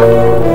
Música